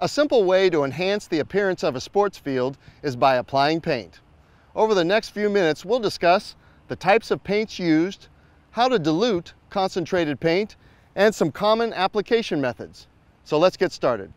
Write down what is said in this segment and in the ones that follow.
A simple way to enhance the appearance of a sports field is by applying paint. Over the next few minutes, we'll discuss the types of paints used, how to dilute concentrated paint, and some common application methods. So let's get started.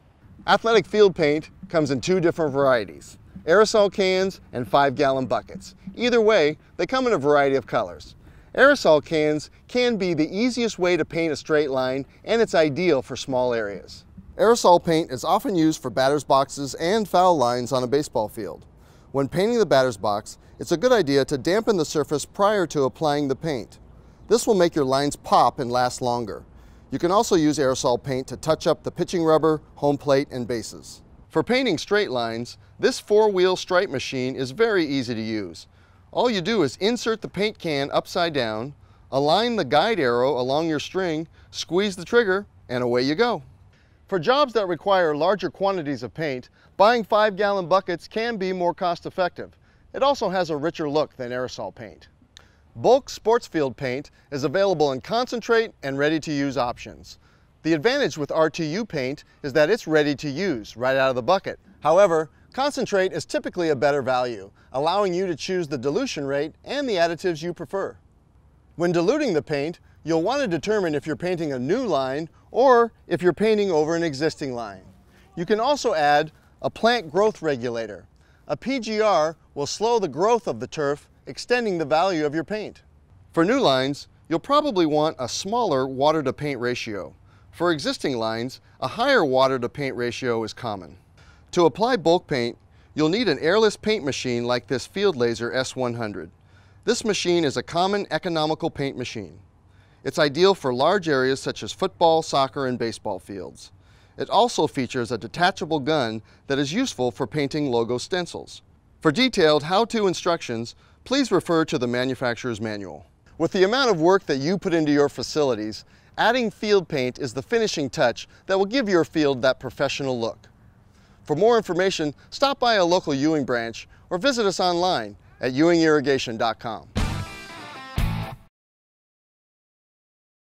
Athletic field paint comes in two different varieties, aerosol cans and five gallon buckets. Either way, they come in a variety of colors. Aerosol cans can be the easiest way to paint a straight line and it's ideal for small areas. Aerosol paint is often used for batter's boxes and foul lines on a baseball field. When painting the batter's box, it's a good idea to dampen the surface prior to applying the paint. This will make your lines pop and last longer. You can also use aerosol paint to touch up the pitching rubber, home plate, and bases. For painting straight lines, this four-wheel stripe machine is very easy to use. All you do is insert the paint can upside down, align the guide arrow along your string, squeeze the trigger, and away you go. For jobs that require larger quantities of paint, buying 5-gallon buckets can be more cost-effective. It also has a richer look than aerosol paint. Bulk sports field paint is available in concentrate and ready-to-use options. The advantage with RTU paint is that it's ready to use right out of the bucket. However, concentrate is typically a better value, allowing you to choose the dilution rate and the additives you prefer. When diluting the paint, you'll want to determine if you're painting a new line or if you're painting over an existing line. You can also add a plant growth regulator. A PGR will slow the growth of the turf, extending the value of your paint. For new lines, you'll probably want a smaller water to paint ratio. For existing lines, a higher water to paint ratio is common. To apply bulk paint, you'll need an airless paint machine like this FieldLazer S100. This machine is a common economical paint machine. It's ideal for large areas such as football, soccer, and baseball fields. It also features a detachable gun that is useful for painting logo stencils. For detailed how-to instructions, please refer to the manufacturer's manual. With the amount of work that you put into your facilities, adding field paint is the finishing touch that will give your field that professional look. For more information, stop by a local Ewing branch or visit us online at ewingirrigation.com.